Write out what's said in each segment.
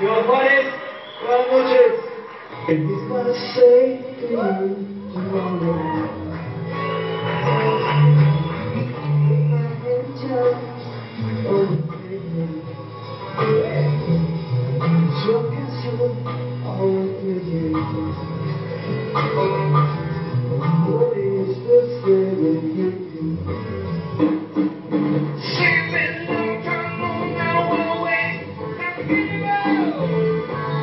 Your body, your emotions. It is my say to you tomorrow.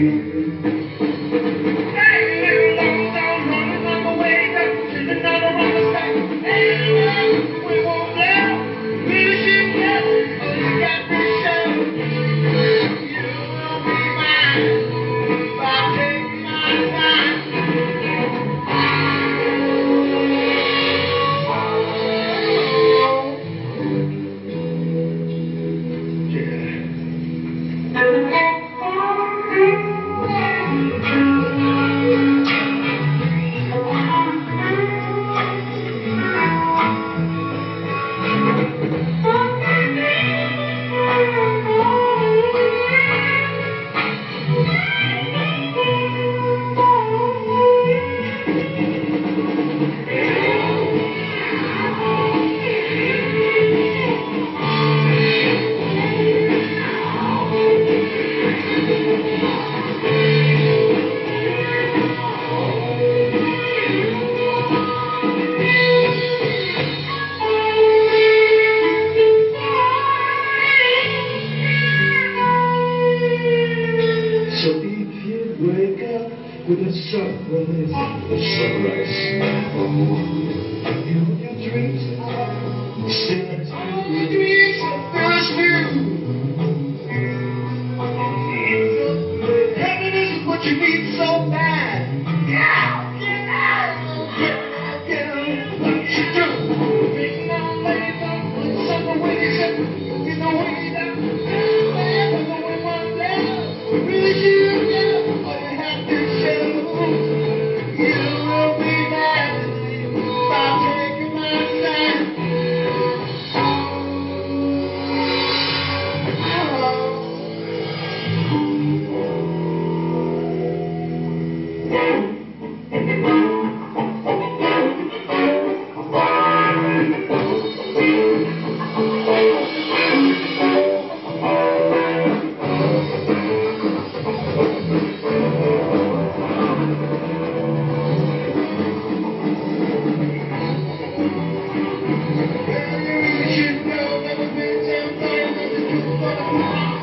Thank you. with a sunrise. A sunrise. You and your dreams are dreams. Heaven is what you need. Música